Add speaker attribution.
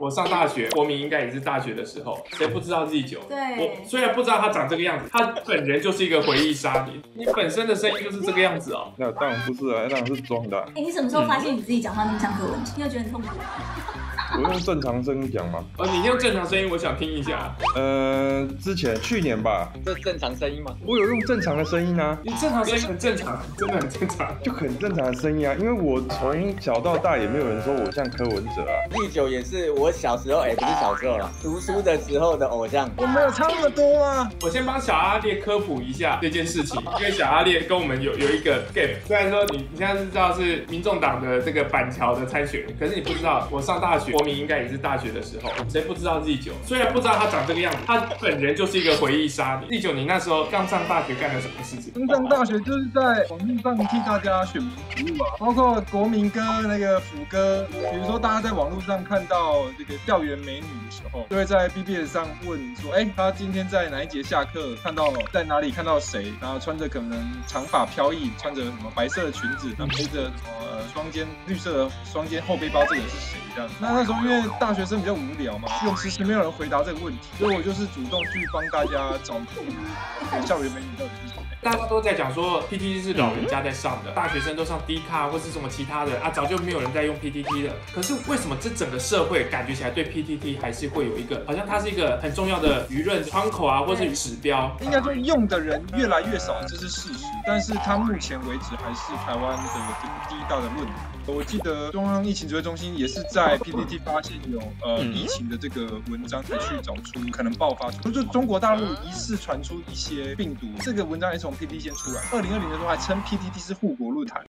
Speaker 1: 我上大学，国民应该也是大学的时候，谁不知道 Z 九？
Speaker 2: 对
Speaker 1: 我虽然不知道他长这个样子，他本人就是一个回忆杀你，你本身的声音就是这个样子哦。
Speaker 3: 那当然不是啊，当然是装的啊。
Speaker 2: 哎、你什么时候发现你自己讲话那么像柯文哲？你有觉得很痛苦吗？
Speaker 3: 我用正常声音讲嘛。
Speaker 1: 哦，你用正常声音，我想听一下。
Speaker 3: 呃，之前去年吧，
Speaker 4: 这正常声音吗？
Speaker 3: 我有用正常的声音啊，
Speaker 1: 你正常声音很正常，真的很正常。
Speaker 3: 就很正常的声音啊。因为我从小到大也没有人说我像柯文哲啊。
Speaker 4: 第九也是我小时候，哎、不是小时候了，读书的时候的偶像。
Speaker 5: 我没有差那么多啊。
Speaker 1: 我先帮小阿烈科普一下这件事情，因为小阿烈跟我们有有一个 gap。虽然说你你现在是知道是民众党的这个板桥的参选，可是你不知道我上大学，国民应该也是大学的时候，谁不知道 Z 九？虽然不知道他长这个样子，他本人就是一个回忆杀。Z 九，你那时候刚上大学干了什么事情？
Speaker 5: 刚上大学就是在网络上替大家选民服务啊，包括国民歌、那个辅歌，比如说大家在网络上看到这个校园美女的时候，就会在 BBS 上问说，哎、她今天在哪一节下课，看到在哪里看到谁，然后穿着可能长发飘逸，穿着什么白色的裙子，然后背着什么双肩绿色的双肩后背包，这个人是谁？这样。那那时候因为大学生比较无聊嘛，用迟迟没有人回答这个问题，所以我就是主动去帮大家找校园美女到底是谁。
Speaker 1: 大家都在讲说 PTT 是老人家在上的，大学生都上 D 卡或是什么其他的啊，早就没有人在用 PTT 了。可是为什么这整个社会感觉起来对 PTT 还是会有一个，好像它是一个很重要的舆论窗口啊，或是指标？
Speaker 5: 应该说用的人越来越少，这是事实。但是它目前为止还是台湾的这个第一大的论坛。我记得中央疫情指挥中心也是在 PPT 发现有呃
Speaker 1: 嗯
Speaker 5: 疫情的这个文章，才去找出可能爆发出，就中国大陆疑似传出一些病毒，这个文章也是从 PPT 先出来。二零二零的时候还称 PPT 是护国论坛。